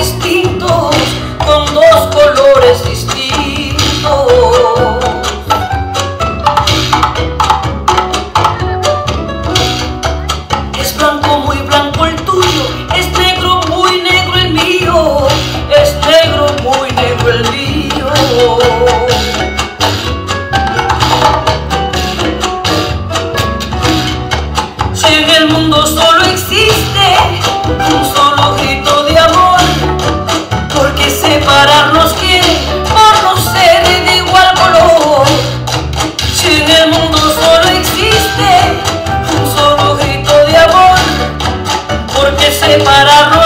distintos, con dos para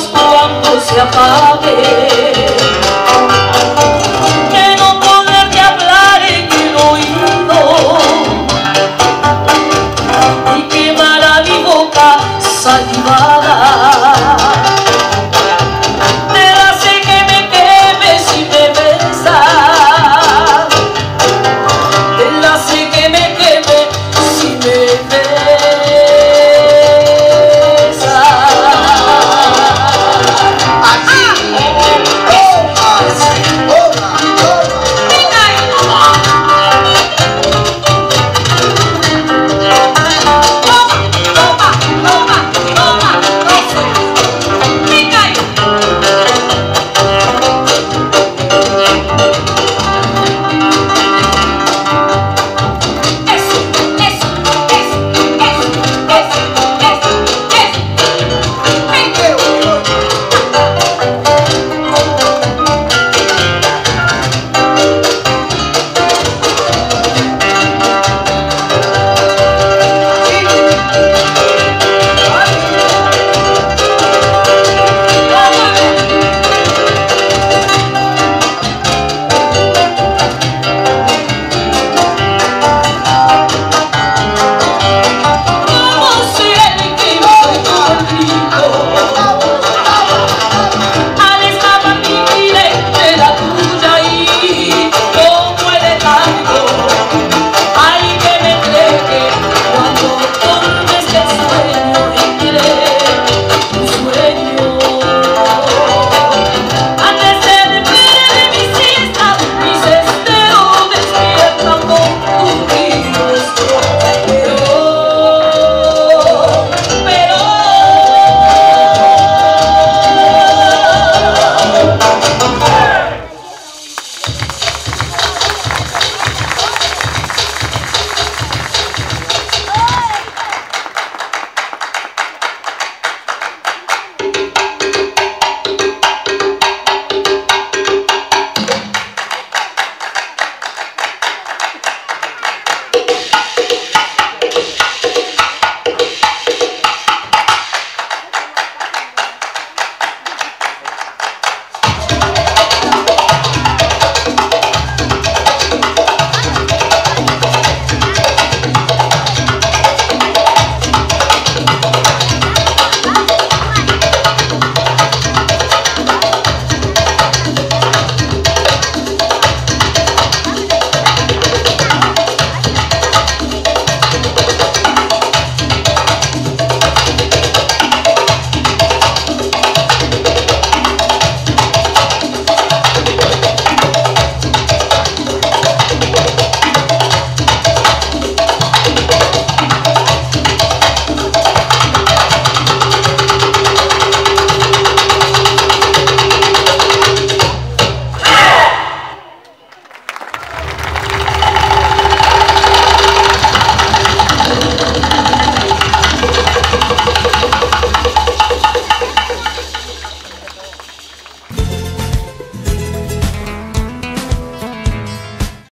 cuando se apague. Que no poderte hablar en el oído y quemar a mi boca salivada.